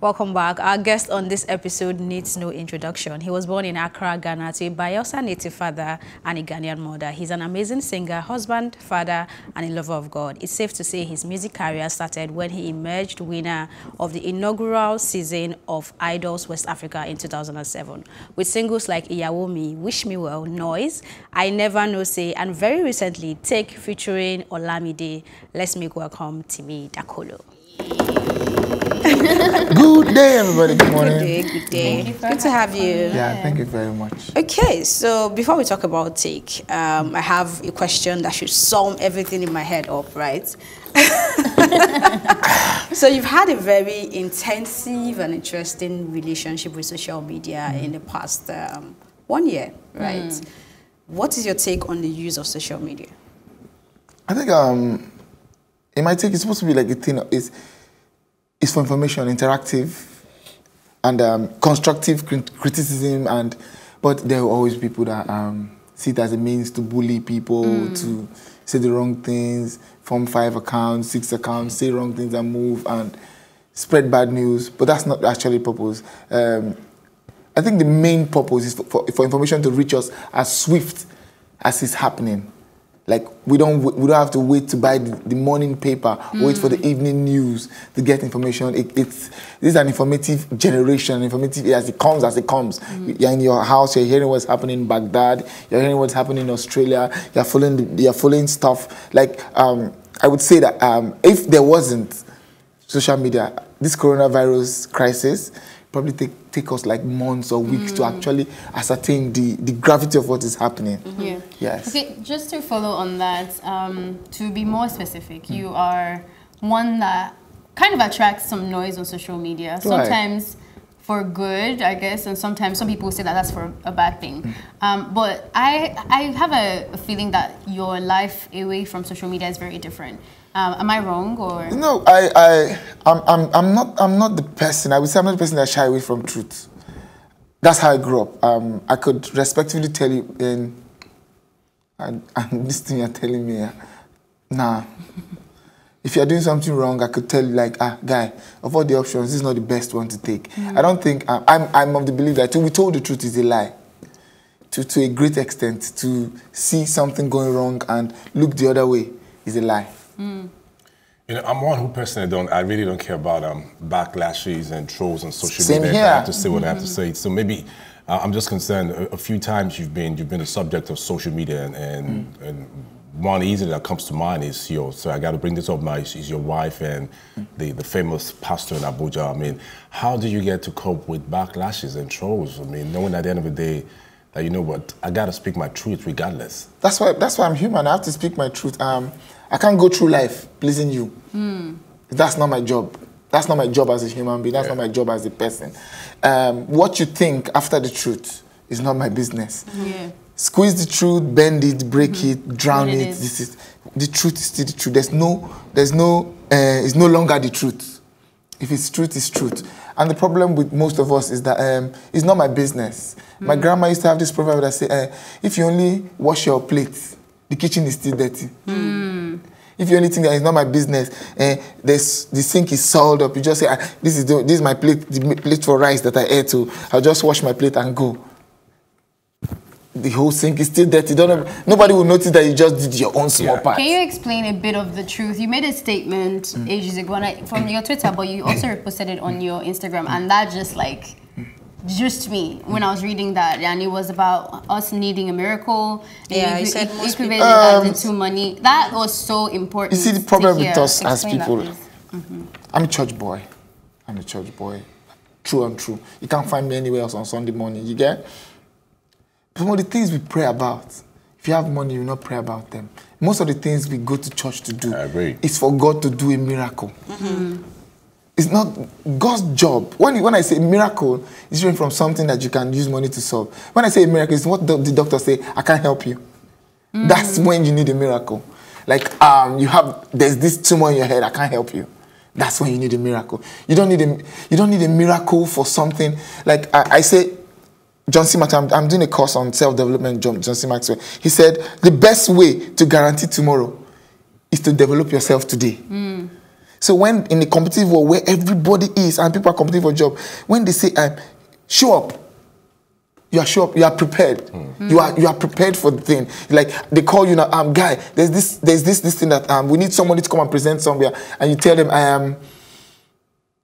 Welcome back. Our guest on this episode needs no introduction. He was born in Accra, Ghana to a Bayelsa native father and a Ghanaian mother. He's an amazing singer, husband, father, and a lover of God. It's safe to say his music career started when he emerged winner of the inaugural season of Idols West Africa in 2007 with singles like Iyawomi, Wish Me Well, Noise, I Never Know Say, and very recently, Take featuring Olamide. Let's make welcome Timi Dakolo. good day, everybody. Good morning. Good day, good day. Good to have you. Yeah, thank you very much. Okay, so before we talk about take, um, I have a question that should sum everything in my head up, right? so you've had a very intensive and interesting relationship with social media mm. in the past um, one year, right? Mm. What is your take on the use of social media? I think um, in my take, it's supposed to be like a thing. It's is for information, interactive, and um, constructive criticism. And but there are always people that um, see it as a means to bully people, mm. to say the wrong things, form five accounts, six accounts, say wrong things and move and spread bad news. But that's not actually purpose. Um, I think the main purpose is for, for, for information to reach us as swift as it's happening. Like we don't we don't have to wait to buy the, the morning paper, mm. wait for the evening news to get information. It, it's this is an informative generation, informative as it comes as it comes. Mm. You're in your house, you're hearing what's happening in Baghdad, you're hearing what's happening in Australia, you're following you're following stuff. Like um, I would say that um, if there wasn't social media, this coronavirus crisis probably take, take us like months or weeks mm. to actually ascertain the, the gravity of what is happening. Mm -hmm. Yeah. Yes. Okay, just to follow on that, um, to be more specific, mm. you are one that kind of attracts some noise on social media. Right. Sometimes for good, I guess, and sometimes some people say that that's for a bad thing. Mm. Um, but I, I have a, a feeling that your life away from social media is very different. Um, am I wrong or? No, I, I, I'm, I'm, I'm not, I'm not the person. I would say I'm not the person that shy away from truth. That's how I grew up. Um, I could respectfully tell you, and, and, and this thing you're telling me, uh, nah. if you're doing something wrong, I could tell you, like, ah, guy, of all the options, this is not the best one to take. Mm. I don't think, uh, I'm, I'm of the belief that to be told the truth is a lie. To, to a great extent, to see something going wrong and look the other way is a lie. Mm. You know, I'm one who personally don't, I really don't care about um, backlashes and trolls on social Same media. Here. I have to say what mm -hmm. I have to say. So maybe uh, I'm just concerned. A, a, few times you've been you've been a subject of social media, and and, mm. and one easy that comes to mind is your. So I got to bring this up now. Is, is your wife and the the famous pastor in Abuja? I mean, how do you get to cope with backlashes and trolls? I mean, knowing at the end of the day that you know what, I got to speak my truth regardless. That's why that's why I'm human. I have to speak my truth. Um, I can't go through life pleasing you. Mm. That's not my job. That's not my job as a human being. That's yeah. not my job as a person. Um, what you think after the truth is not my business. Yeah. Squeeze the truth, bend it, break mm -hmm. it, drown it. it. This is the truth is still the truth. There's no, there's no, uh, it's no longer the truth. If it's truth, it's truth. And the problem with most of us is that um, it's not my business. Mm. My grandma used to have this proverb that say, uh, if you only wash your plate, the kitchen is still dirty. Mm. If you only think that it's not my business, eh, this, the sink is soiled up, you just say, ah, this, is the, this is my plate, the plate for rice that I ate, so I'll just wash my plate and go. The whole sink is still dirty. Don't know, nobody will notice that you just did your own small yeah. part. Can you explain a bit of the truth? You made a statement mm. ages ago from your Twitter, but you also posted it on your Instagram, and that just like just me when I was reading that, and it was about us needing a miracle. Yeah, you said most people, um, into money. That was so important. You see, the problem with us as people. Mm -hmm. I'm a church boy. I'm a church boy. True and true. You can't find me anywhere else on Sunday morning. You get? Some of the things we pray about. If you have money, you will not pray about them. Most of the things we go to church to do is for God to do a miracle. Mm -hmm. It's not God's job. When, when I say miracle, it's different from something that you can use money to solve. When I say miracle, it's what the, the doctor say, I can't help you. Mm. That's when you need a miracle. Like um, you have, there's this tumor in your head, I can't help you. That's when you need a miracle. You don't need a, you don't need a miracle for something. Like I, I say, John C. Maxwell, I'm, I'm doing a course on self-development, John, John C. Maxwell. He said, the best way to guarantee tomorrow is to develop yourself today. Mm. So when in a competitive world where everybody is and people are competing for a job, when they say um, show up, you are show up, you are prepared. Mm. You are you are prepared for the thing. Like they call you now, um guy, there's this there's this this thing that um we need somebody to come and present somewhere, and you tell them I am.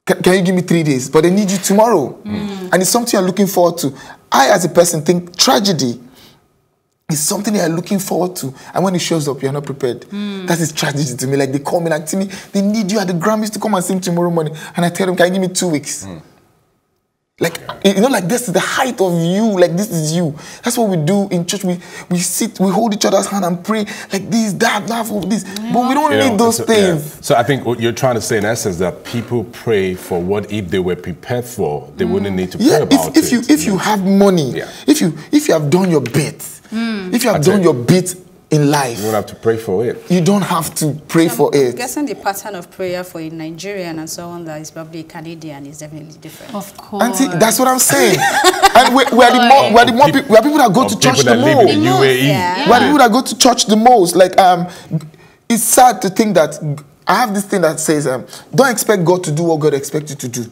Can, can you give me three days? But they need you tomorrow, and it's something you're looking forward to. I, as a person, think tragedy is something you're looking forward to, and when it shows up, you're not prepared. Hmm. That is tragedy to me. Like they call me, like Timi, they need you at the Grammys to come and sing tomorrow morning, and I tell them, can you give me two weeks? Hmm. Like you know, like this is the height of you. Like this is you. That's what we do in church. We we sit, we hold each other's hand and pray like this, that, that, for this. But we don't You know, need those so, things. yeah. So I think what you're trying to say in essence that people pray for what if they were prepared for, they wouldn't mm. need to pray Yeah, about if, if you it. if you have money, Yeah. if you if you have done your bit, mm. if you have That's done it. your bit in life, you don't have to pray for it. you don't have to pray for I'm it. guessing the pattern of prayer for a Nigerian and someone that is probably Canadian is definitely different. Of course. Auntie, that's what I'm saying. and we, we are the more we are the more people, we are people that go to church the most. in the The most, UAE. yeah. We are the people that go to church the most. Like um, it's sad to think that I have this thing that says um, don't expect God to do what God expects you to do.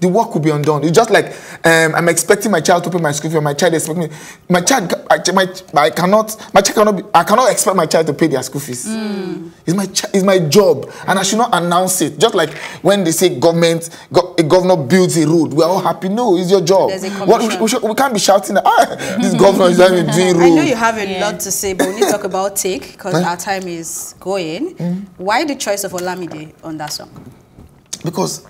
The work will be undone. It's just like um, I'm expecting my child to pay my school fee. My child expect me. My child, I, my, I cannot. My child cannot. Be, I cannot expect my child to pay their school fees. Mm. It's my. chi- It's my job, and I should not announce it. Just like when they say government, go, a governor builds a road, we're all happy. No, it's your job. A What, we, we, should, we can't be shouting that ah, this governor is not even doing road. I know you have a Yeah. lot to say, but we need to talk about Take because our time is going. Mm. Why the choice of Olamide on that song? because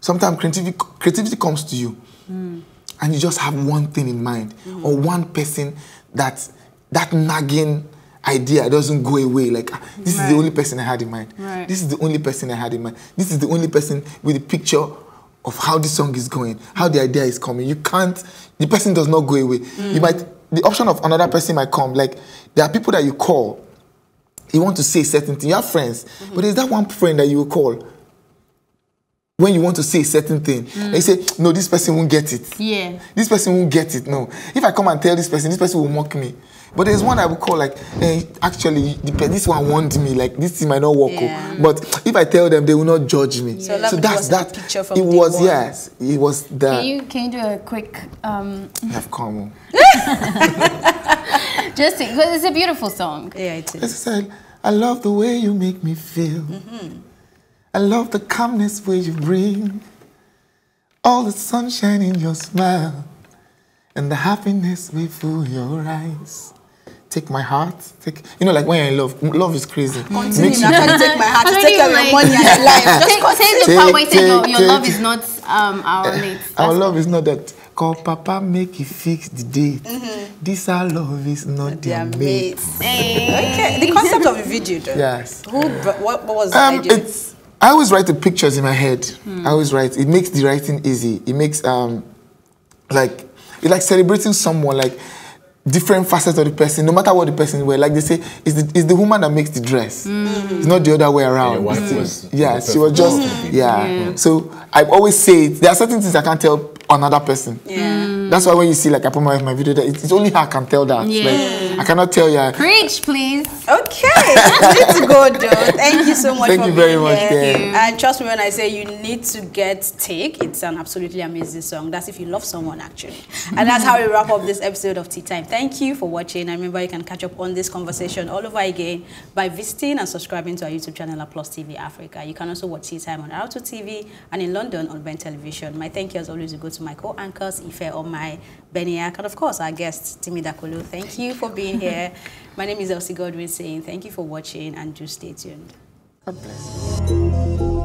sometimes creativity, creativity comes to you mm. And you just have one thing in mind or one person that that nagging idea doesn't go away. Like ah, this is the only person i had in mind. Right. this is the only person i had in mind. This is the only person with a picture of how the song is going how the idea is coming. You can't the person does not go away. You might the option of another person might come. Like there are people that you call you want to say certain things you have friends but there's that one friend that you will call when you want to say a certain thing, they say, no, this person won't get it. Yeah. This person won't get it. No. If I come and tell this person, this person will mock me. But there's one I will call like, eh, actually, this one warned me. Like this thing might not work. oh." Yeah. But if I tell them, they will not judge me. So Olamide that's was that. picture from it day was one. yes. It was that. Can you can you do a quick um, have come. oh. just because it's a beautiful song. Yeah, it is As I is. said, I love the way you make me feel. I love the calmness where you bring. All the sunshine in your smile. And the happiness we fill your eyes. Take my heart. Take you know, like when you're in love. Love is crazy. Continue Makes now. you, take my heart to take do care your like- money and your life? Just Say, continue. say the part where you say your, Take, your love is not um, our mate. our That's- love is not that. Call Papa, make you fix the date. This our love is not Their their mate. mates. Hey. Okay, the concept of the video, though. Yes. Who? What, what was the Um, idea? it's I always write the pictures in my head. I always write. It makes the writing easy. It makes um, like it's like celebrating someone like different facets of the person, no matter what the person wear. Like they say, it's the, it's the woman that makes the dress. It's not the other way around. It's the- was yeah, she was just yeah. Yeah. So I always say it. There are certain things I can't tell another person. yeah. That's why when you see like I put my my video, that it's, it's only her can tell that. Yeah. Like, I cannot tell you. Preach, please. Okay, you need to go, though. Thank you so much Thank for you very being much, here. yeah. Thank you. And trust me when I say you need to get Take. It's an absolutely amazing song. That's if you love someone, actually. And that's how we wrap up this episode of Tea Time. Thank you for watching. And remember, you can catch up on this conversation all over again by visiting and subscribing to our YouTube channel at Plus TV Africa. You can also watch Tea Time on Auto TV and in London on Ben Television. My thank you as always go to my co-anchors, Ife Omai, Beniak, and of course our guest, Timi Dakolo. Thank you for being here. My name is Elsie Godwin saying thank you for watching and do stay tuned. God bless you.